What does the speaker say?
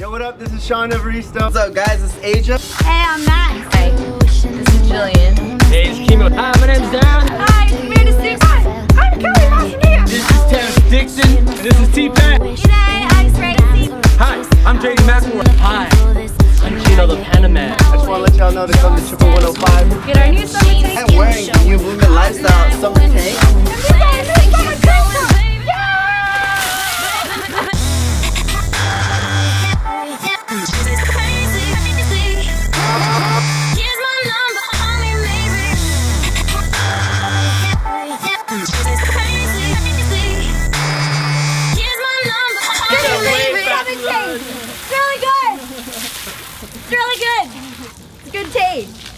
Yo, what up? This is Shaun Evaristo. What's up, guys? This is Aja. Hey, I'm Max. Hi, this is Jillian. Hey, it's Kimo. Hi, my name's Darren. Hi, it's Amanda Six. Hi, I'm Kelly Masania. This is Terence Dickson. And this is T-Pack. G'day, I'm Tracy. Hi, I'm JD McElroy. Hi, I'm Jino the Panaman. I just want to let y'all know to come to Triple 105 Get our new summer tank. and wearing really good. It's a good taste.